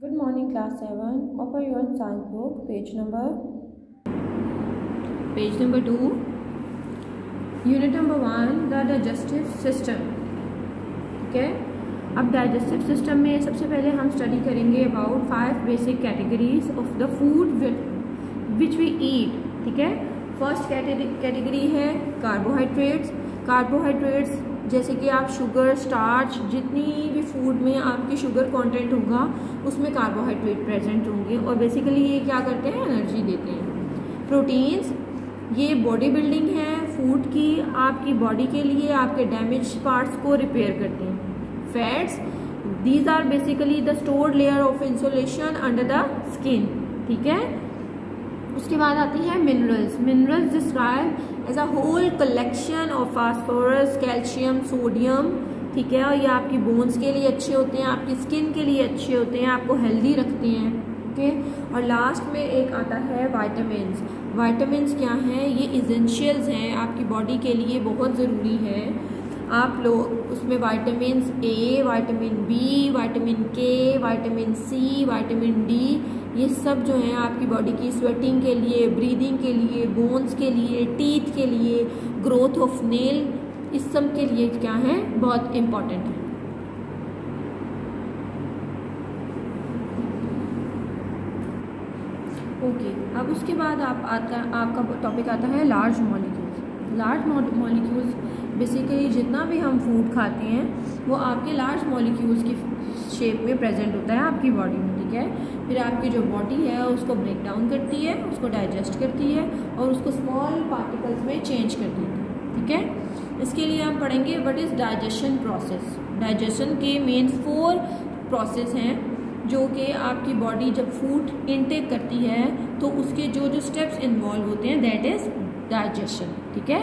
Good morning, class 7. Open your science book, page number page number 2. Unit number 1, the digestive system. ठीक है अब digestive system में सबसे पहले हम स्टडी करेंगे about five basic categories of the food which we eat ठीक है फ़र्स्ट कैटेगरी है कार्बोहाइड्रेट्स कार्बोहाइड्रेट्स जैसे कि आप शुगर स्टार्च जितनी भी फ़ूड में आपकी शुगर कंटेंट होगा, उसमें कार्बोहाइड्रेट प्रेजेंट होंगे और बेसिकली ये क्या करते हैं? एनर्जी देते हैं। प्रोटीन्स ये बॉडी बिल्डिंग है। फ़ूड की आपकी बॉडी के लिए आपके डैमेज पार्ट्स को रिपेयर करते हैं। Fats these are basically the stored layer of insulation under the skin ठीक है? उसके बाद आती है minerals minerals describe as a whole collection of phosphorus calcium sodium ठीक है? और ये आपकी बोन्स के लिए अच्छे होते हैं, आपकी स्किन के लिए अच्छे होते हैं, आपको हेल्दी रखते हैं ओके और लास्ट में एक आता है वाइटामिन वाइटामिन क्या हैं? ये इजेंशियल्स हैं, आपकी बॉडी के लिए बहुत ज़रूरी है। आप लोग उसमें vitamin A vitamin B vitamin K vitamin C vitamin D ये सब जो हैं आपकी बॉडी की स्वेटिंग के लिए ब्रीदिंग के लिए बोन्स के लिए टीथ के लिए ग्रोथ ऑफ़ नेल इस सब के लिए क्या है? बहुत इंपॉर्टेंट है। ओके okay, अब उसके बाद आप आता आपका टॉपिक आता है large molecules large molecules basically जितना भी हम फ़ूड खाते हैं वो आपके लार्ज मॉलिक्यूल्स की शेप में प्रेजेंट होता है आपकी बॉडी में। ठीक है। फिर आपकी जो बॉडी है, उसको ब्रेक डाउन करती है, उसको डाइजेस्ट करती है और उसको स्मॉल पार्टिकल्स में चेंज कर देती है, ठीक है? इसके लिए हम पढ़ेंगे what is digestion process digestion के मेन फोर प्रोसेस हैं, जो कि आपकी बॉडी जब फ़ूड इनटेक करती है तो उसके जो जो स्टेप्स इन्वॉल्व होते हैं दैट इज़ डाइजेशन ठीक है?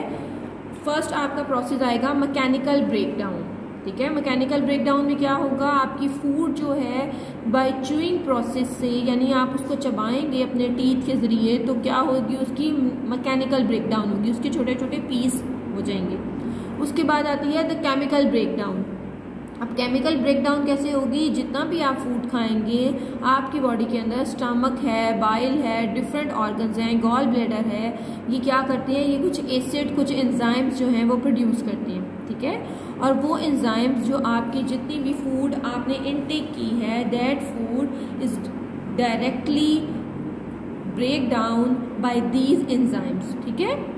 फ़र्स्ट आपका प्रोसेस आएगा मैकेनिकल ब्रेकडाउन ठीक है? मैकेनिकल ब्रेकडाउन में क्या होगा? आपकी फ़ूड जो है बाय चूइंग प्रोसेस से, यानी आप उसको चबाएँगे अपने टीथ के ज़रिए तो क्या होगी? उसकी मैकेनिकल ब्रेकडाउन होगी। उसके छोटे छोटे पीस हो जाएँगे। उसके बाद आती है द केमिकल ब्रेकडाउन अब केमिकल ब्रेकडाउन कैसे होगी? जितना भी आप फ़ूड खाएँगे, आपकी बॉडी के अंदर स्टमक है बाइल है डिफरेंट ऑर्गन्स हैं गॉल ब्लेडर है, ये क्या करते हैं? ये कुछ एसिड कुछ एंजाइम्स जो हैं वो प्रोड्यूस करते हैं, ठीक है? और वो एंजाइम्स जो आपकी जितनी भी फ़ूड आपने इनटेक की है that food is directly break down by these enzymes ठीक है?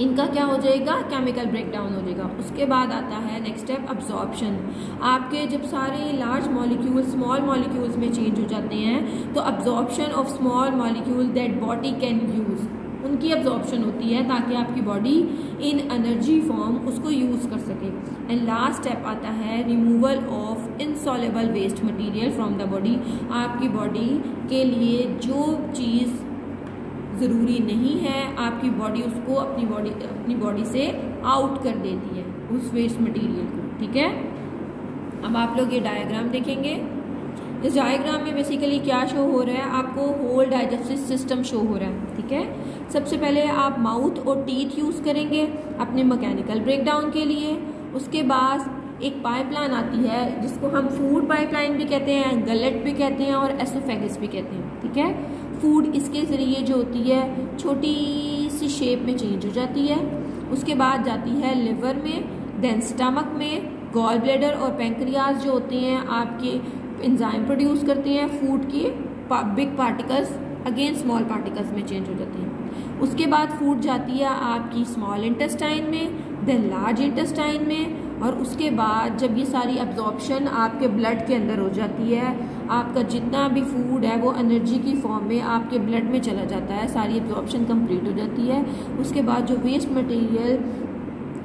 इनका क्या हो जाएगा? केमिकल ब्रेकडाउन हो जाएगा। उसके बाद आता है नेक्स्ट स्टेप अब्जॉर्प्शन आपके जब सारे लार्ज मॉलिक्यूल स्मॉल मॉलिक्यूल्स में चेंज हो जाते हैं तो absorption of small molecule that body can use उनकी अब्जॉर्प्शन होती है ताकि आपकी बॉडी इन एनर्जी फॉर्म उसको यूज़ कर सके। एंड लास्ट स्टेप आता है removal of insoluble waste material from the body आपकी बॉडी के लिए जो चीज़ ज़रूरी नहीं है, आपकी बॉडी उसको अपनी बॉडी अपनी बॉडी से आउट कर देती है, उस वेस्ट मटेरियल को, ठीक है? अब आप लोग ये डायग्राम देखेंगे। इस डायग्राम में बेसिकली क्या शो हो रहा है? आपको होल डाइजेस्टिव सिस्टम शो हो रहा है, ठीक है? सबसे पहले आप माउथ और टीथ यूज़ करेंगे अपने मैकेनिकल ब्रेकडाउन के लिए। उसके बाद एक पाइपलाइन आती है, जिसको हम फ़ूड पाइपलाइन भी कहते हैं गलेट भी कहते हैं और एसोफेगस भी कहते हैं, ठीक है? फ़ूड इसके ज़रिए जो होती है, छोटी सी शेप में चेंज हो जाती है। उसके बाद जाती है लिवर में देन स्टमक में। गॉल ब्लेडर और पेंक्रियाज जो होते हैं, आपके इंजाइम प्रोड्यूस करते हैं फ़ूड की big particles again small particles में चेंज हो जाती हैं। उसके बाद फ़ूड जाती है आपकी स्मॉल इंटेस्टाइन में देन लार्ज इंटेस्टाइन में। और उसके बाद जब ये सारी अब्जॉर्प्शन आपके ब्लड के अंदर हो जाती है, आपका जितना भी फ़ूड है, वो एनर्जी की फॉर्म में आपके ब्लड में चला जाता है, सारी अब्जॉर्प्शन कंप्लीट हो जाती है। उसके बाद जो waste material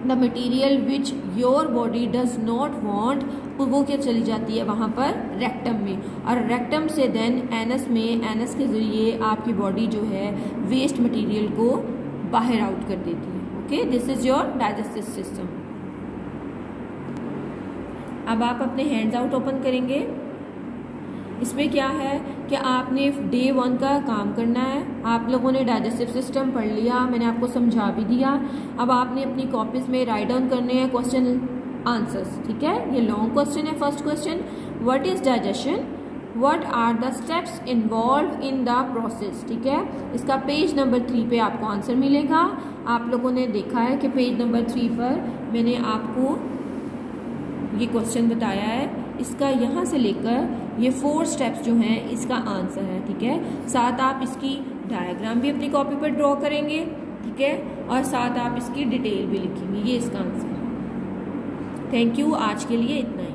the material which your body does not want वो क्या चली जाती है वहाँ पर? रेक्टम में। और रेक्टम से देन एनस में एनस के ज़रिए आपकी बॉडी जो है वेस्ट मटीरियल को बाहर आउट कर देती है। Okay this is your digestive system अब आप अपने हैंड्स आउट ओपन करेंगे। इसमें क्या है कि आपने डे वन का काम करना है। आप लोगों ने डाइजेस्टिव सिस्टम पढ़ लिया, मैंने आपको समझा भी दिया। अब आपने अपनी कॉपीज में राइट डाउन करने हैं क्वेश्चन आंसर्स ठीक है? ये लॉन्ग क्वेश्चन है first question what is digestion what are the steps involve in the process ठीक है? इसका पेज नंबर थ्री पे आपको आंसर मिलेगा। आप लोगों ने देखा है कि पेज नंबर थ्री पर मैंने आपको ये क्वेश्चन बताया है। इसका यहाँ से लेकर ये फोर स्टेप्स जो हैं, इसका आंसर है, ठीक है? साथ आप इसकी डायग्राम भी अपनी कॉपी पर ड्रॉ करेंगे, ठीक है? और साथ आप इसकी डिटेल भी लिखेंगे। ये इसका आंसर है। थैंक यू आज के लिए इतना ही।